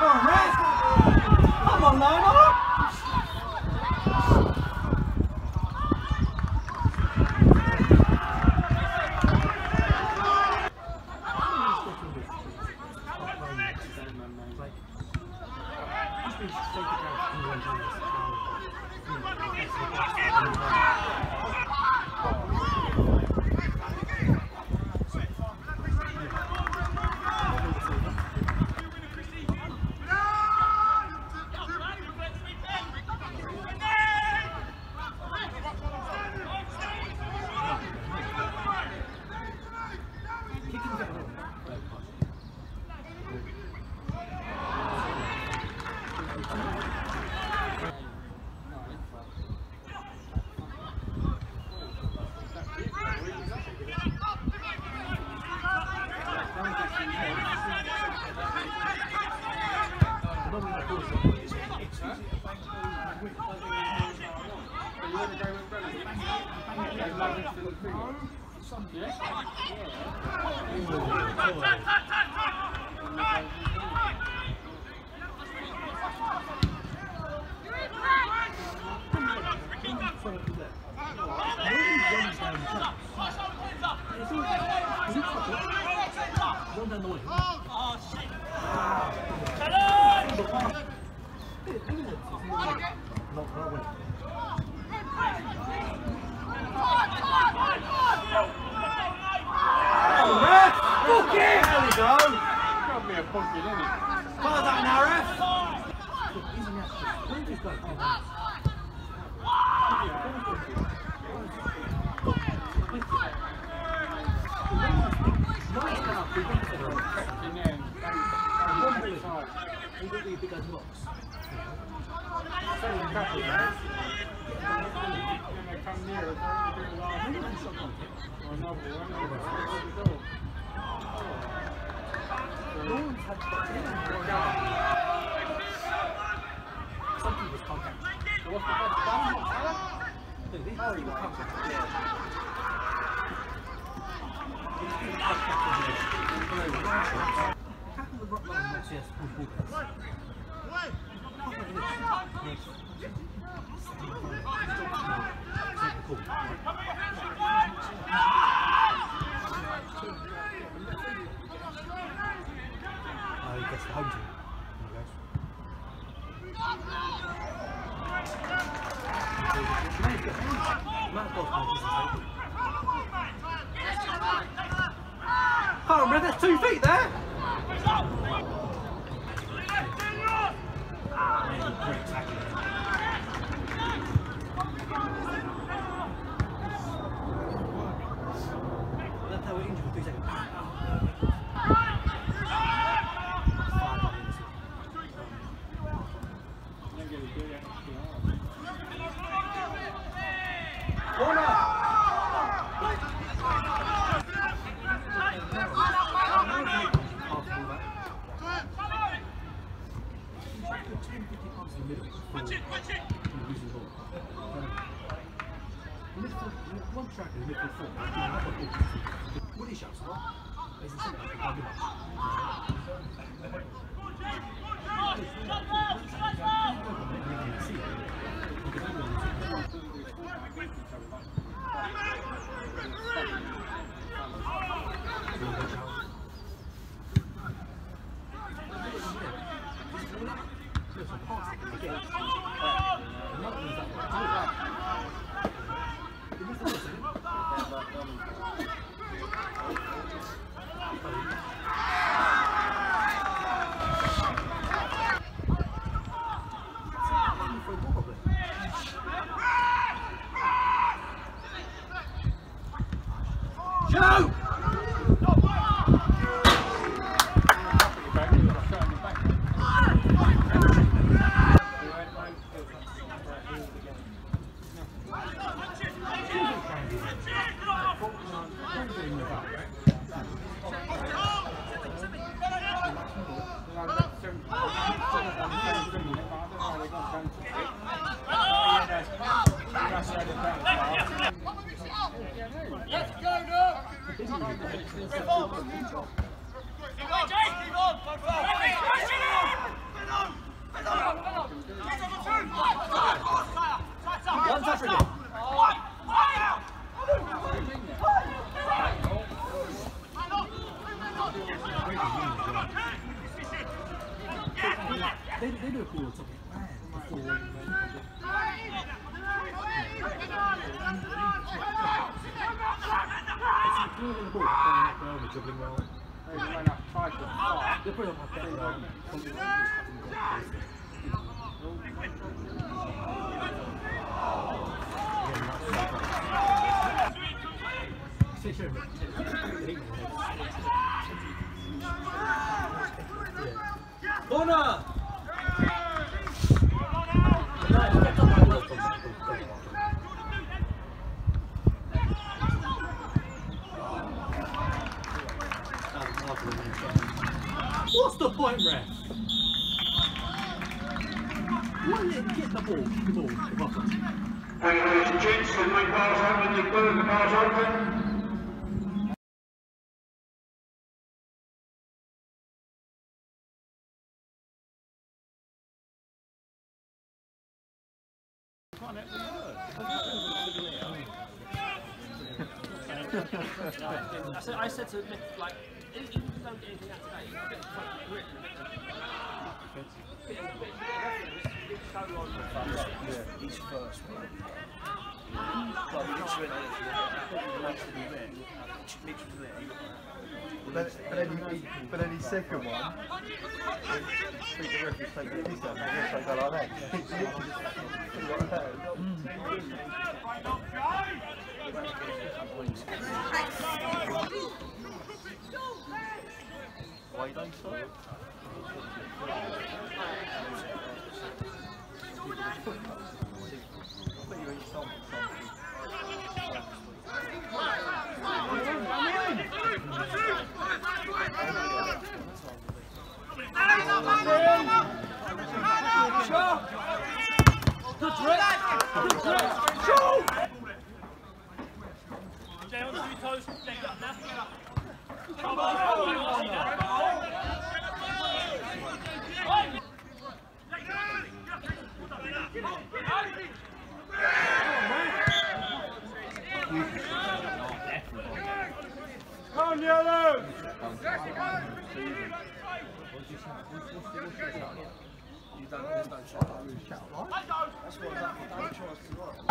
Come on, Red. Come on, Lionel. Come Book it. There we go. Got me a isn't it? Follow that now, Ref. And then, um, one side. Then they come near, it's only been a while. Or another one, or another one. So Oh, what's the bun? Come on, Red. That's two feet there. Why let him get the ball? The ball. Welcome. Ladies and gents, the ring bar's open, the curtain bar's open. I said, to Nick, like, if you don't get anything out today, a bit of fucking grit in the middle. Bit of- bit- bit of effort, just- just show on the front. He's first, right? Well, we didn't swing anything. It makes to be there. Mitch was there. But, but, then he, but then his second one, I think the referee's taking a piss out of him, he's going to go like that. He's literally just like that. Why you don't stop? I thought you were in something. Jay, on the two toes, leg up now. Come yellow! You don't, there's no shot. That's what happened. Don't try to run.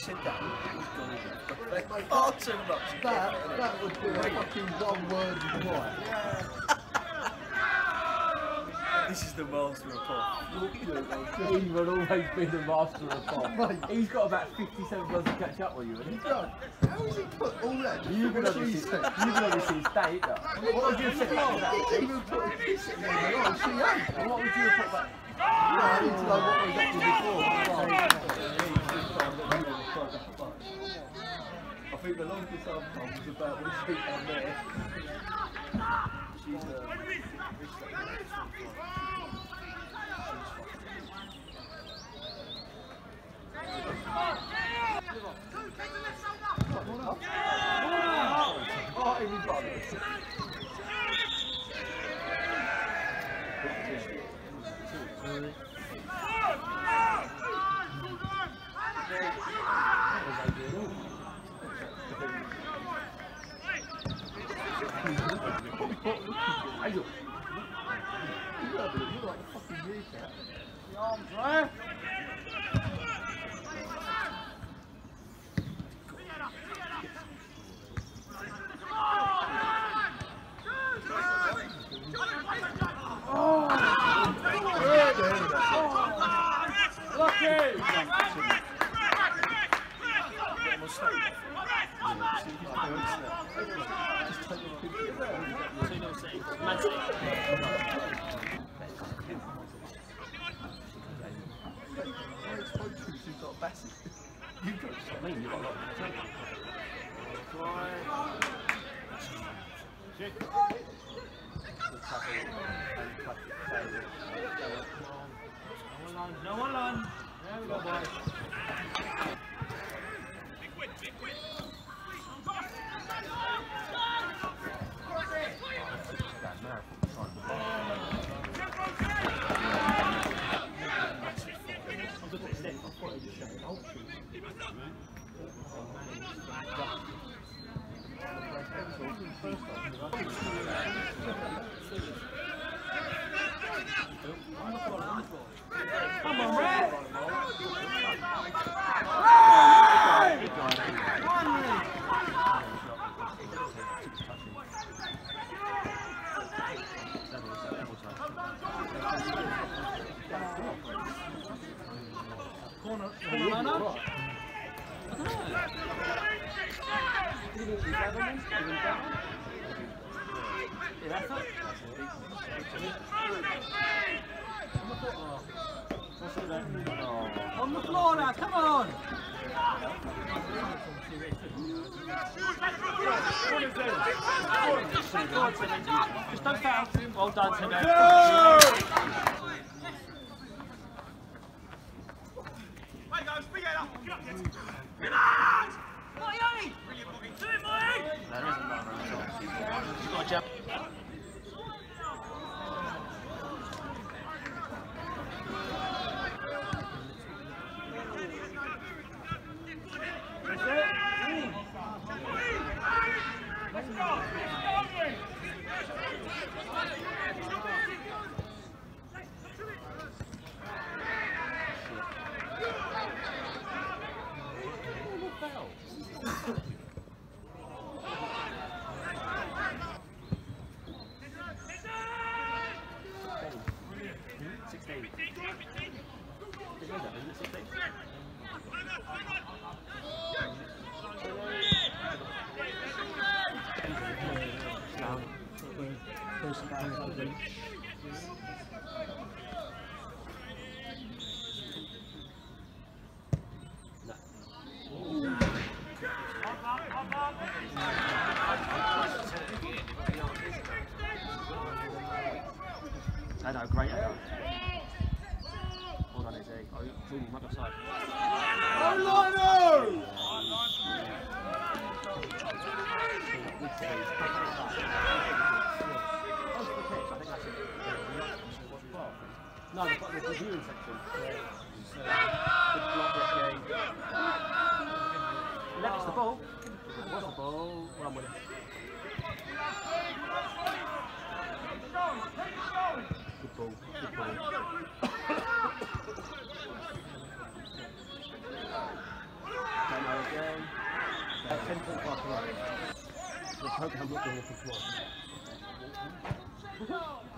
said that, we've gone in far too much. That, that would be a fucking one word reply. This is the master of pop. He will always be the master of pop. He's got about 57 plus to catch up with you, hasn't he? How has he put all that? You can for what obviously, she you said? can obviously state that. What would you have said about that? He even put a kiss in there, like she ain't. And what would you have put back? Yeah, I need to know what was up to before. I think the longest I've told was about down there. She's uh, On the floor now, come on! Just don't foul. Well done, Timmy. No, they've got the viewing section. So, it's the ball. What's the ball? I'm with it. Good ball, good ball. hope I'm not doing it for tomorrow. Yeah.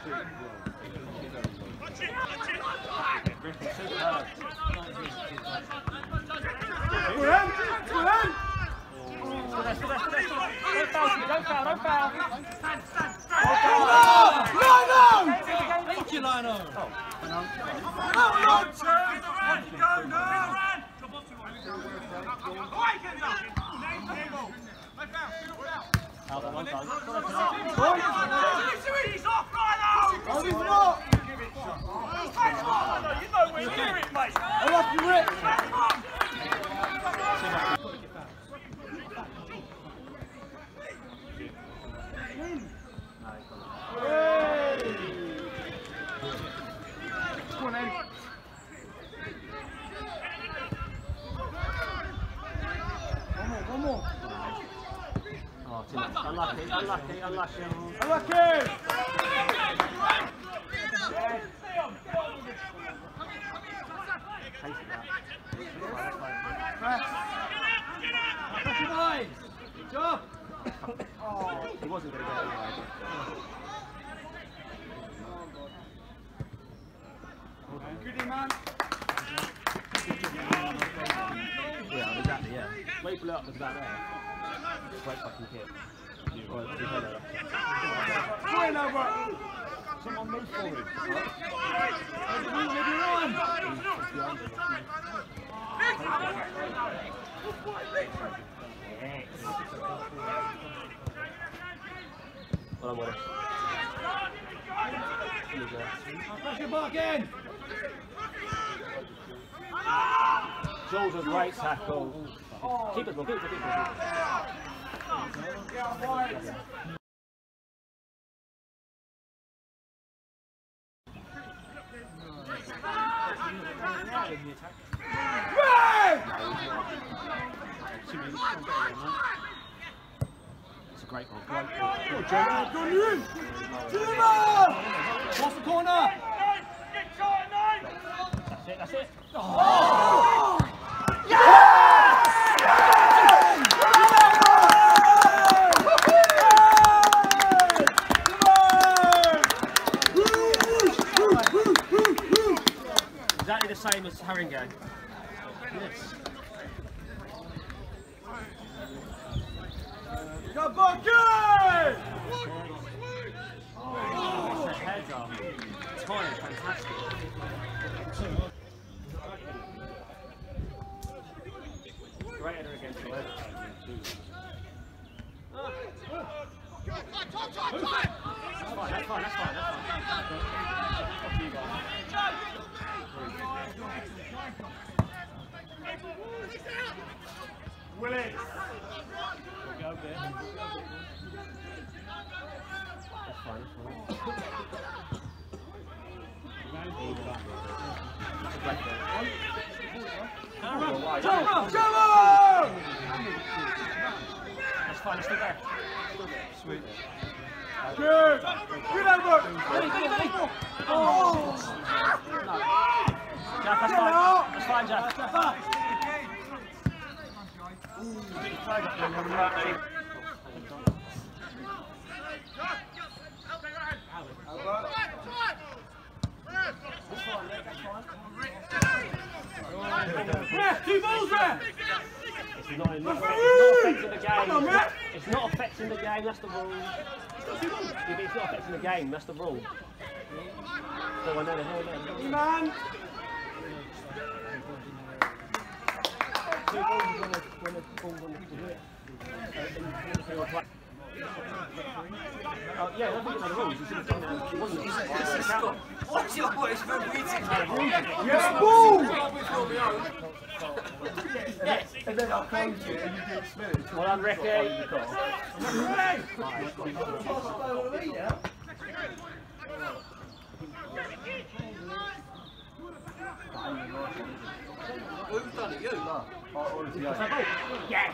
Segurando, segurando. Desce, desce, desce. Olha o carro, olha o carro. Não, não, não. Vem de lá, não. Não, não. Go, não. Vai, Kendall. Vai, Kendall. Vai, Kendall. That one time. Oh, too much. Unlucky, unlucky, unlucky. Taste that. He wasn't going to get it anyway. Yeah, exactly, yeah. Wait for it up, there's that there. Great fucking kid. Someone move forward. I'm it. Jules a great tackle. Keep it, keep it, keep it. It's a great goal, great goal. Cross the corner. That's it, that's it. same as Haringey. Yes. Come on, go! Oh, oh. fantastic. It's not, it's not, affecting the game. It's not, it's not affecting the game, that's the rule. It's not affecting the game, that's the rule. So I know the hell. Man! Two balls is when the, when the ball's on the Oh, yeah, think it's the rules. You should have done that. It wasn't. What's your voice for reading? Yes, ball! Yes. And then I close it and you get spinach. Well done, Ricky. Who's done it? You? No. Yes.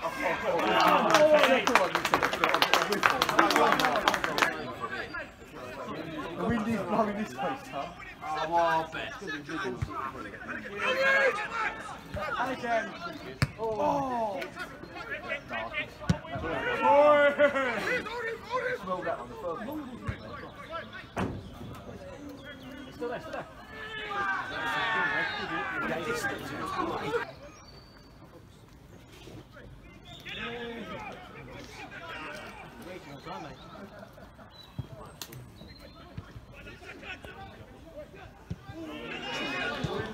The wind is blowing this place, huh? Oh, well. And again. Oh! Still there, still there.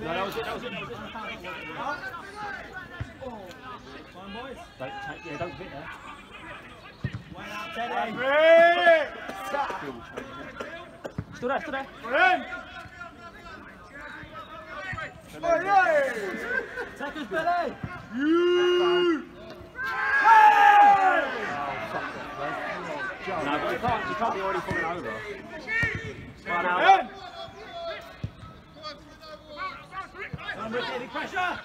No, that was it, that was it. That was it. Don't take, yeah, don't hit there. Hey! Still there, still there. We're in! Hey, hey! Take us, Billy. You! No, but you can't, you can't be already falling over. Right pressure?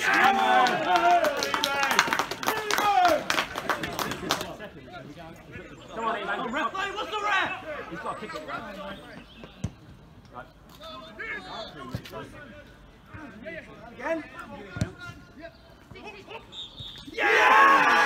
Come on. Come on. Ref, what's the ref? He's got to kick. Again? Yeah!